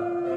Woo!